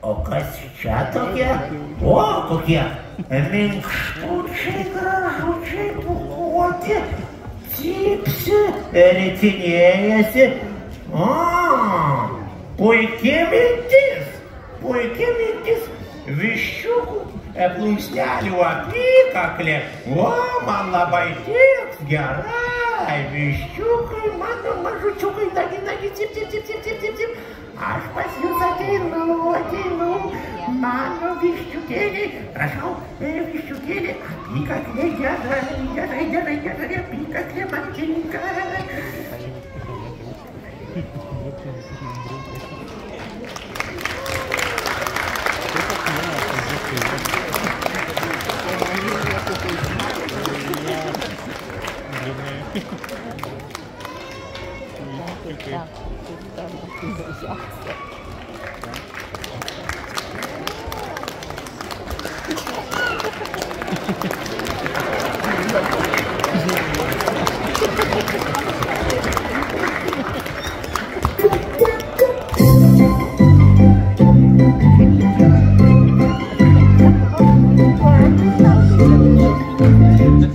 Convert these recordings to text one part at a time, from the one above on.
О, косичаток я, о, как я, минкштучий, гражучий, пухоте, типсе, ретинеясе, а, пойкементис, пойкементис, вещуку, плумстялю апикакле, о, малабайтекс, герай, вещукой, мана, мажучукой, ноги, ноги, тип, тип, visto dele, Trajão, ele visto dele, a pica que nem de azar, nem de azar, nem de azar, nem de azar, a pica que é matinca.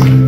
Thank you.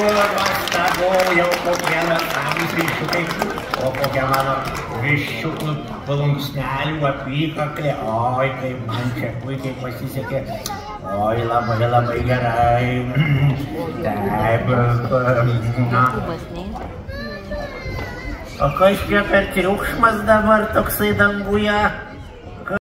puodamas tavo jau kokie natalys viščiukai, o kokia mano viščiukų plunksnelių apykaklė, oi, kaip man čia puikiai pasisekė, oi, labai labai gerai, taip, na. O kas čia per triukšmas dabar toksai danguje?